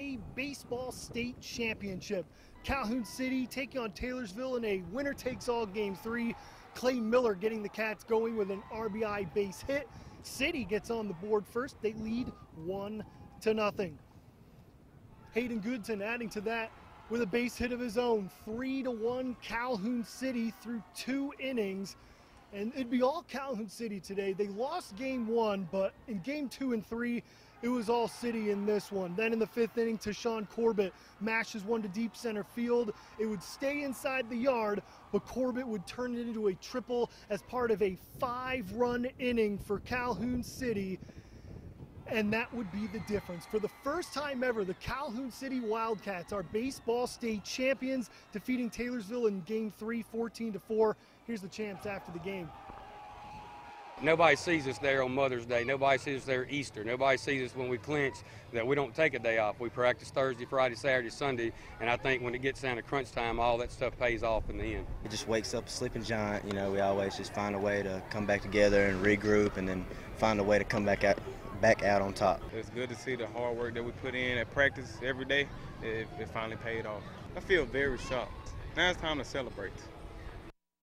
A baseball state championship. Calhoun City taking on Taylorsville in a winner takes all game three. Clay Miller getting the Cats going with an RBI base hit. City gets on the board first. They lead one to nothing. Hayden Goodson adding to that with a base hit of his own. Three to one Calhoun City through two innings. And it'd be all Calhoun City today. They lost game one, but in game two and three, it was all City in this one. Then in the fifth inning, Tashawn Corbett mashes one to deep center field. It would stay inside the yard, but Corbett would turn it into a triple as part of a five run inning for Calhoun City. And that would be the difference. For the first time ever, the Calhoun City Wildcats are baseball state champions, defeating Taylorsville in game three, 14 to 4. Here's the champs after the game. Nobody sees us there on Mother's Day. Nobody sees us there Easter. Nobody sees us when we clinch that we don't take a day off. We practice Thursday, Friday, Saturday, Sunday, and I think when it gets down to crunch time, all that stuff pays off in the end. It just wakes up a sleeping giant. You know, we always just find a way to come back together and regroup, and then find a way to come back out, back out on top. It's good to see the hard work that we put in at practice every day. It, it finally paid off. I feel very shocked. Now it's time to celebrate.